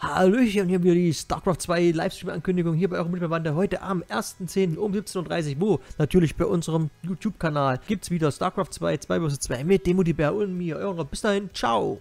Hallöchen, hier wieder die StarCraft 2 Livestream-Ankündigung hier bei eurem Mitbewander. heute am 1.10. um 17.30 Uhr, wo natürlich bei unserem YouTube-Kanal gibt es wieder StarCraft 2 2 vs 2 mit Demodibär und mir. Eurer bis dahin, ciao!